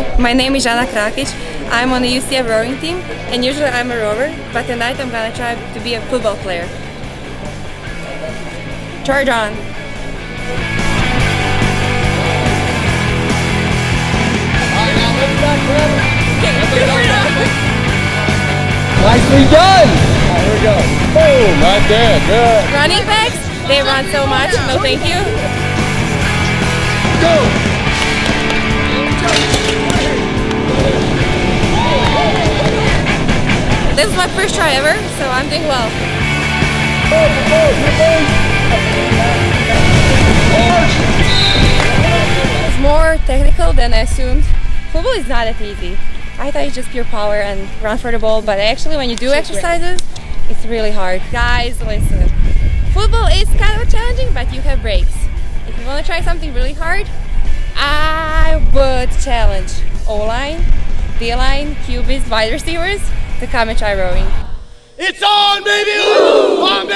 Hello, my name is Zana Krakic. I'm on the UCF rowing team and usually I'm a rower, but tonight I'm gonna try to be a football player. Charge on! Nicely done! Right, here we go. Boom! Right there, good. Running backs, they run so much, no thank you. Go! This is my first try ever, so I'm doing well. It's more technical than I assumed. Football is not that easy. I thought it's just pure power and run for the ball, but actually when you do exercises, it's really hard. Guys, listen. Football is kind of challenging, but you have breaks. If you want to try something really hard, I would challenge O-line, D-line, QBs, wide receivers and try rowing. It's on, baby! It's on!